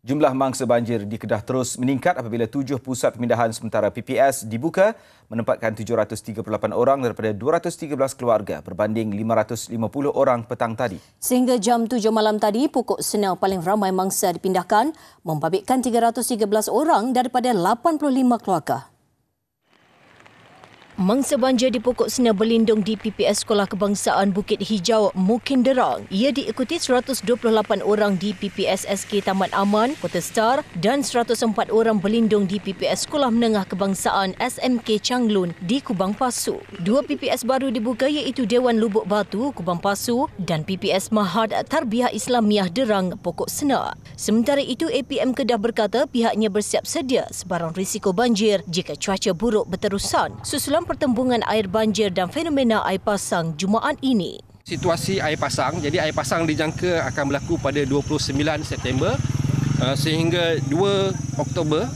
Jumlah mangsa banjir di Kedah terus meningkat apabila tujuh pusat pemindahan sementara PPS dibuka menempatkan 738 orang daripada 213 keluarga berbanding 550 orang petang tadi. Sehingga jam 7 malam tadi, pokok senau paling ramai mangsa dipindahkan membabitkan 313 orang daripada 85 keluarga. Mangsa banjir di pokok sena berlindung di PPS Sekolah Kebangsaan Bukit Hijau Mukin Derang. Ia diikuti 128 orang di PPS SK Taman Aman, Kota Star dan 104 orang berlindung di PPS Sekolah Menengah Kebangsaan SMK Changlun di Kubang Pasu. Dua PPS baru dibuka iaitu Dewan Lubuk Batu, Kubang Pasu dan PPS Mahad Tarbiyah Islamiah Derang, Pokok Sena. Sementara itu, APM Kedah berkata pihaknya bersiap sedia sebarang risiko banjir jika cuaca buruk berterusan. Susulan pertembungan air banjir dan fenomena air pasang Jumaat ini. Situasi air pasang, jadi air pasang dijangka akan berlaku pada 29 September uh, sehingga 2 Oktober.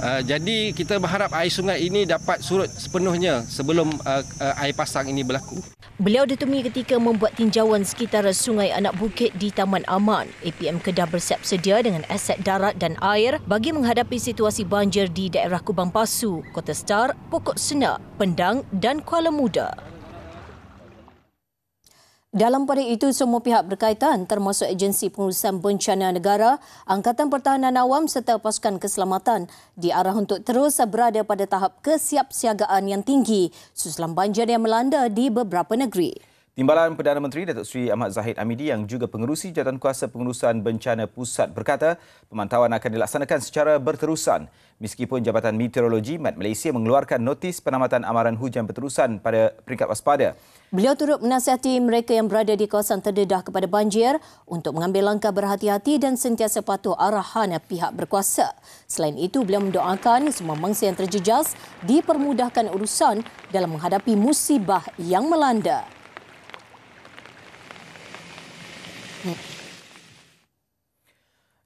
Uh, jadi kita berharap air sungai ini dapat surut sepenuhnya sebelum uh, air pasang ini berlaku. Beliau ditemui ketika membuat tinjauan sekitar Sungai Anak Bukit di Taman Aman. APM Kedah bersiap sedia dengan aset darat dan air bagi menghadapi situasi banjir di daerah Kubang Pasu, Kota Star, Pokok Sena, Pendang dan Kuala Muda. Dalam pada itu, semua pihak berkaitan termasuk Agensi Pengurusan Bencana Negara, Angkatan Pertahanan Awam serta pasukan keselamatan diarah untuk terus berada pada tahap kesiapsiagaan yang tinggi susulan banjir yang melanda di beberapa negeri. Timbalan Perdana Menteri Datuk Seri Ahmad Zahid Amidi yang juga pengerusi Jawatan Kuasa Pengurusan Bencana Pusat berkata pemantauan akan dilaksanakan secara berterusan meskipun Jabatan Meteorologi Met Malaysia mengeluarkan notis penamatan amaran hujan berterusan pada peringkat waspada. Beliau turut menasihati mereka yang berada di kawasan terdedah kepada banjir untuk mengambil langkah berhati-hati dan sentiasa patuh arahan pihak berkuasa. Selain itu, beliau mendoakan semua mangsa yang terjejas dipermudahkan urusan dalam menghadapi musibah yang melanda.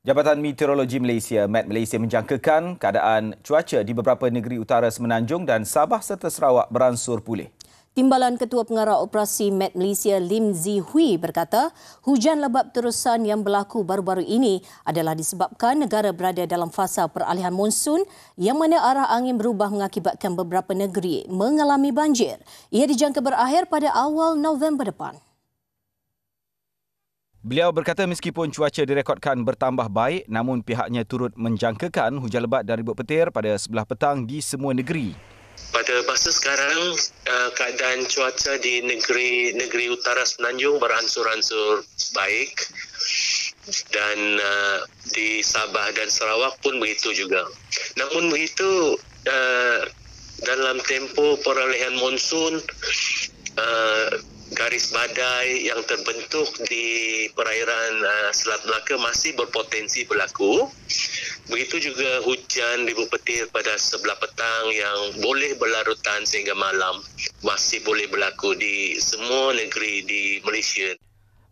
Jabatan Meteorologi Malaysia, Met Malaysia menjangkakan keadaan cuaca di beberapa negeri utara Semenanjung dan Sabah serta Sarawak beransur pulih. Timbalan Ketua Pengarah Operasi Met Malaysia Lim Zi Hui berkata, hujan lebat terusan yang berlaku baru-baru ini adalah disebabkan negara berada dalam fasa peralihan monsun yang mana arah angin berubah mengakibatkan beberapa negeri mengalami banjir. Ia dijangka berakhir pada awal November depan. Beliau berkata meskipun cuaca direkodkan bertambah baik namun pihaknya turut menjangkakan hujan lebat dan ribut petir pada sebelah petang di semua negeri. Pada masa sekarang uh, keadaan cuaca di negeri-negeri utara Semenanjung beransur-ansur baik dan uh, di Sabah dan Sarawak pun begitu juga. Namun begitu uh, dalam tempoh perolehan monsun garis badai yang terbentuk di perairan uh, Selat Melaka masih berpotensi berlaku. Begitu juga hujan ribu petir pada sebelah petang yang boleh berlarutan sehingga malam masih boleh berlaku di semua negeri di Malaysia.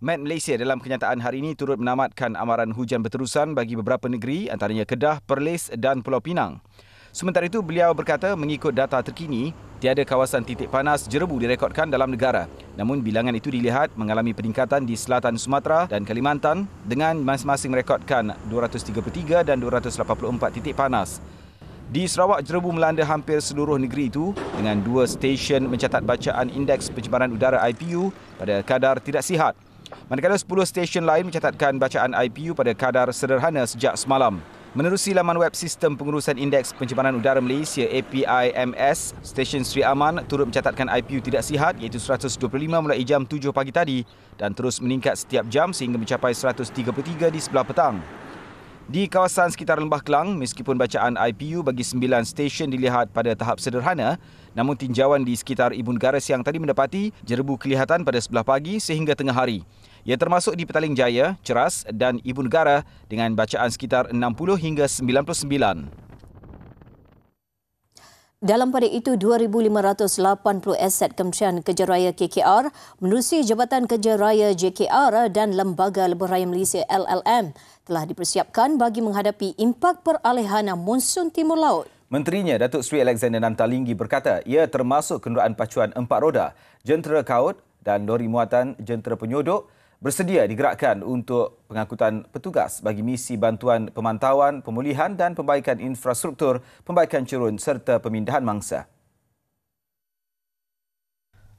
Met Malaysia dalam kenyataan hari ini turut menamatkan amaran hujan berterusan bagi beberapa negeri antaranya Kedah, Perlis dan Pulau Pinang. Sementara itu, beliau berkata mengikut data terkini, tiada kawasan titik panas jerebu direkodkan dalam negara. Namun bilangan itu dilihat mengalami peningkatan di selatan Sumatera dan Kalimantan dengan masing-masing merekodkan 233 dan 284 titik panas. Di Sarawak, jerebu melanda hampir seluruh negeri itu dengan dua stesen mencatat bacaan indeks pencemaran udara IPU pada kadar tidak sihat. Manakala 10 stesen lain mencatatkan bacaan IPU pada kadar sederhana sejak semalam. Menerusi laman web Sistem Pengurusan Indeks Pencemaran Udara Malaysia APIMS, stesen Sri Aman turut mencatatkan IPU tidak sihat iaitu 125 mulai jam 7 pagi tadi dan terus meningkat setiap jam sehingga mencapai 133 di sebelah petang. Di kawasan sekitar Lembah Kelang, meskipun bacaan IPU bagi 9 stesen dilihat pada tahap sederhana, namun tinjauan di sekitar Ibu Negara siang tadi mendapati jerebu kelihatan pada sebelah pagi sehingga tengah hari. Ia termasuk di Petaling Jaya, Ceras dan Ibu Negara dengan bacaan sekitar 60 hingga 99. Dalam pada itu, 2,580 aset Kementerian Kerja Raya KKR menerusi Jabatan Kerja Raya JKR dan Lembaga Lebuh Raya Malaysia LLM telah dipersiapkan bagi menghadapi impak peralihan monsun Timur Laut. Menterinya Datuk Seri Alexander Nantalinggi berkata ia termasuk kenderaan pacuan empat roda, jentera kaut dan lori muatan jentera penyodok bersedia digerakkan untuk pengangkutan petugas bagi misi bantuan pemantauan, pemulihan dan pembaikan infrastruktur, pembaikan cerun serta pemindahan mangsa.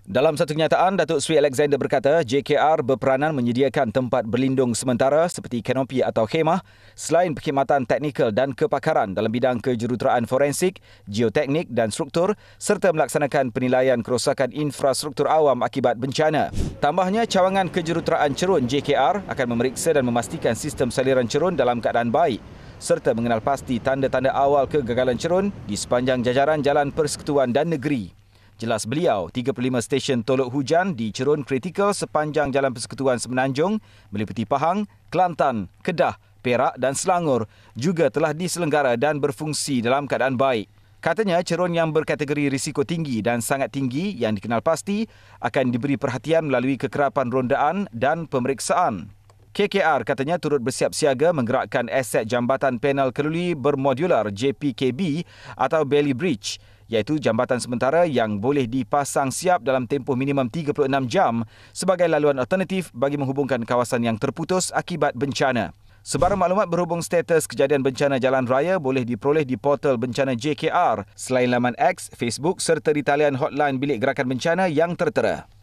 Dalam satu kenyataan, Datuk Seri Alexander berkata JKR berperanan menyediakan tempat berlindung sementara seperti kanopi atau khemah selain perkhidmatan teknikal dan kepakaran dalam bidang kejuruteraan forensik, geoteknik dan struktur serta melaksanakan penilaian kerosakan infrastruktur awam akibat bencana. Tambahnya, cawangan kejuruteraan cerun JKR akan memeriksa dan memastikan sistem saliran cerun dalam keadaan baik serta mengenal pasti tanda-tanda awal kegagalan cerun di sepanjang jajaran jalan persekutuan dan negeri. Jelas beliau, 35 stesen tolok hujan di cerun kritikal sepanjang Jalan Persekutuan Semenanjung meliputi Pahang, Kelantan, Kedah, Perak dan Selangor juga telah diselenggara dan berfungsi dalam keadaan baik. Katanya cerun yang berkategori risiko tinggi dan sangat tinggi yang dikenal pasti akan diberi perhatian melalui kekerapan rondaan dan pemeriksaan. KKR katanya turut bersiap siaga menggerakkan aset jambatan panel keluli bermodular JPKB atau Belly Bridge iaitu jambatan sementara yang boleh dipasang siap dalam tempoh minimum 36 jam sebagai laluan alternatif bagi menghubungkan kawasan yang terputus akibat bencana. Sebarang maklumat berhubung status kejadian bencana jalan raya boleh diperoleh di portal bencana JKR selain laman X, Facebook serta di talian hotline bilik gerakan bencana yang tertera.